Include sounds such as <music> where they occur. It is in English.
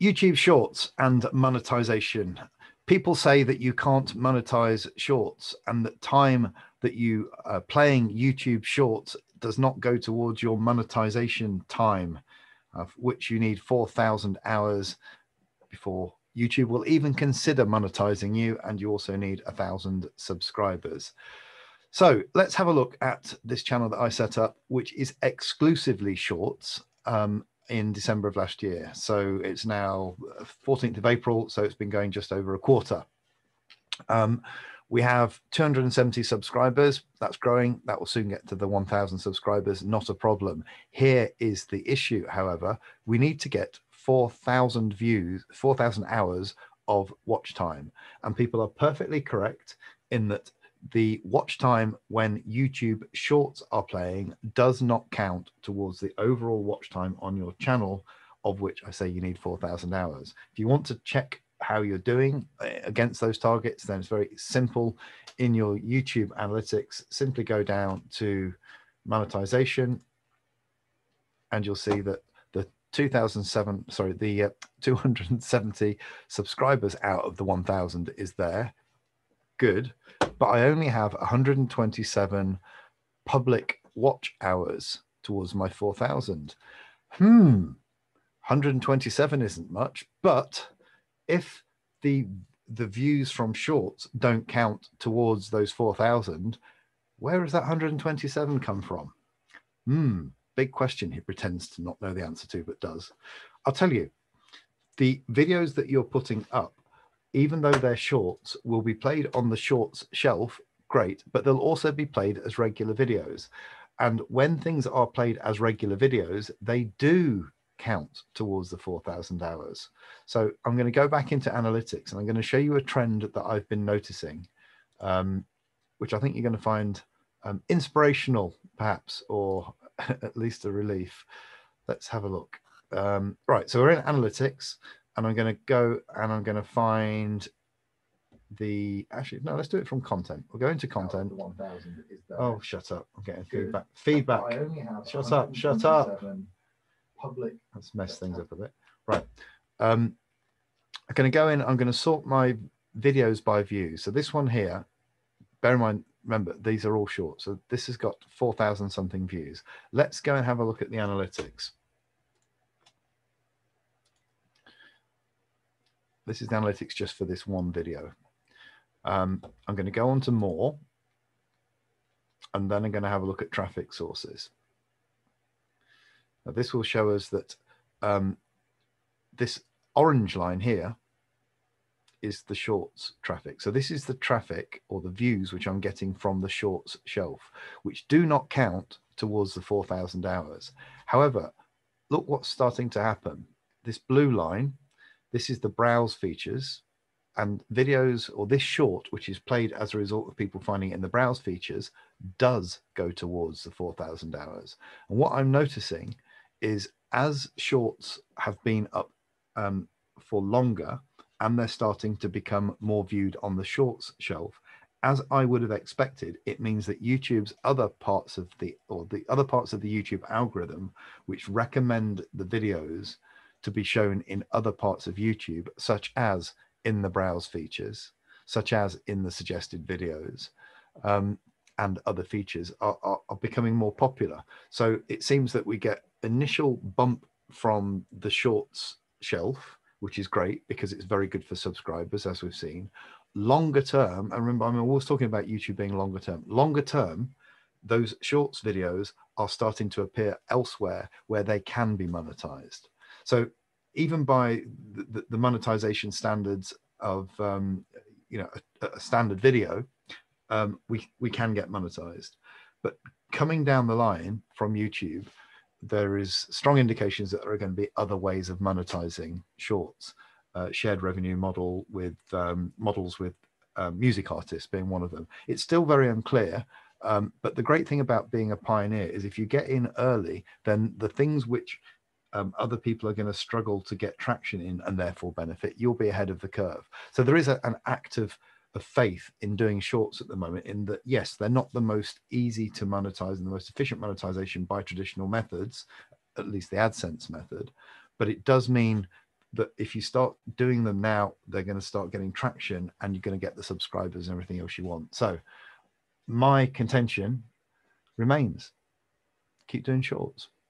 YouTube Shorts and monetization. People say that you can't monetize Shorts and that time that you are playing YouTube Shorts does not go towards your monetization time, of which you need 4,000 hours before YouTube will even consider monetizing you, and you also need a thousand subscribers. So let's have a look at this channel that I set up, which is exclusively shorts. Um, in December of last year. So it's now 14th of April. So it's been going just over a quarter. Um, we have 270 subscribers. That's growing. That will soon get to the 1,000 subscribers. Not a problem. Here is the issue, however. We need to get 4,000 views, 4,000 hours of watch time. And people are perfectly correct in that the watch time when YouTube shorts are playing does not count towards the overall watch time on your channel, of which I say you need 4,000 hours. If you want to check how you're doing eh, against those targets, then it's very simple. In your YouTube analytics, simply go down to monetization and you'll see that the 2007, sorry, the uh, 270 subscribers out of the 1000 is there. Good but I only have 127 public watch hours towards my 4,000. Hmm, 127 isn't much, but if the the views from shorts don't count towards those 4,000, where does that 127 come from? Hmm, big question he pretends to not know the answer to, but does. I'll tell you, the videos that you're putting up even though they're shorts, will be played on the shorts shelf, great, but they'll also be played as regular videos. And when things are played as regular videos, they do count towards the 4,000 hours. So I'm going to go back into analytics and I'm going to show you a trend that I've been noticing, um, which I think you're going to find um, inspirational, perhaps, or <laughs> at least a relief. Let's have a look. Um, right, so we're in analytics and I'm going to go and I'm going to find the actually no let's do it from content. We'll go into content. oh shut up. I'm getting Good. feedback. Feedback. Shut up shut up. public let's mess things up a bit. Right. Um i'm going to go in i'm going to sort my videos by view. So this one here bear in mind remember these are all short. So this has got 4000 something views. Let's go and have a look at the analytics This is the analytics just for this one video. Um, I'm going to go on to more, and then I'm going to have a look at traffic sources. Now, this will show us that um, this orange line here is the shorts traffic. So this is the traffic or the views which I'm getting from the shorts shelf, which do not count towards the 4,000 hours. However, look what's starting to happen. This blue line this is the browse features and videos or this short, which is played as a result of people finding it in the browse features, does go towards the 4,000 hours. And what I'm noticing is as shorts have been up um, for longer and they're starting to become more viewed on the shorts shelf, as I would have expected, it means that YouTube's other parts of the or the other parts of the YouTube algorithm, which recommend the videos to be shown in other parts of YouTube, such as in the browse features, such as in the suggested videos, um, and other features are, are, are becoming more popular. So it seems that we get initial bump from the shorts shelf, which is great because it's very good for subscribers, as we've seen. Longer term, and remember, I'm always talking about YouTube being longer term. Longer term, those shorts videos are starting to appear elsewhere where they can be monetized. So even by the, the monetization standards of um, you know a, a standard video, um, we we can get monetized. But coming down the line from YouTube, there is strong indications that there are going to be other ways of monetizing shorts. Uh, shared revenue model with um, models with um, music artists being one of them. It's still very unclear. Um, but the great thing about being a pioneer is if you get in early, then the things which um, other people are going to struggle to get traction in and therefore benefit. You'll be ahead of the curve. So there is a, an active of faith in doing shorts at the moment in that yes they're not the most easy to monetize and the most efficient monetization by traditional methods at least the adsense method but it does mean that if you start doing them now, they're going to start getting traction and you're going to get the subscribers and everything else you want. So, my contention remains keep doing shorts.